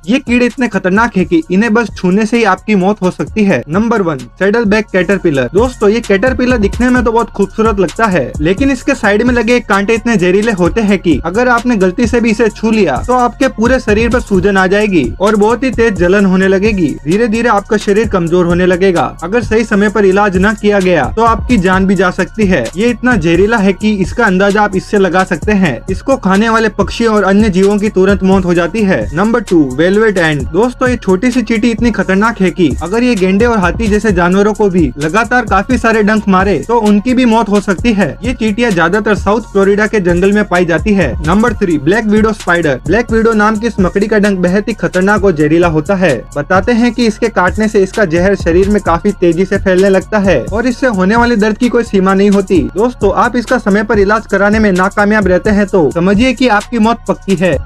ये कीड़े इतने खतरनाक है कि इन्हें बस छूने से ही आपकी मौत हो सकती है। Number one saddleback caterpillar दोस्तों, ये कैटरपिलर दिखने में तो बहुत खूबसूरत लगता है, लेकिन इसके साइड में लगे कांटे इतने जहरीले होते हैं कि अगर आपने गलती से भी इसे छू लिया तो आपके पूरे शरीर पर सूजन आ जाएगी और बहुत ही तेज जलन होने लगेगी। धीरे धीरे आपका शरीर कमज़ोर होने लगेगा। अगर सही समय पर इलाज न किया गया तो आपकी जान भी जा सकती है। ये इतना जहरीला है की इसका अंदाज़ा आप इससे लगा सकते हैं। इसको खाने वाले पक्षी और अन्य जीवों की तुरंत मौत हो जाती है। Number two velvet ant. दोस्तों, ये छोटी सी चीटी इतनी खतरनाक है कि अगर ये गेंडे और हाथी जैसे जानवरों को भी लगातार काफ़ी सारे डंक मारे तो उनकी भी मौत हो सकती है। ये चीटियाँ ज़्यादातर साउथ फ्लोरिडा के जंगल में पाई जाती है। Number three, black widow spider. Black widow नाम की इस मकड़ी का डंक बेहद ही खतरनाक और जहरीला होता है। बताते हैं कि इसके काटने से इसका जहर शरीर में काफ़ी तेज़ी से फैलने लगता है और इससे होने वाले दर्द की कोई सीमा नहीं होती। दोस्तों, आप इसका समय पर इलाज कराने में नाकामयाब रहते हैं तो समझिए कि आपकी मौत पक्की है।